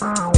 Wow.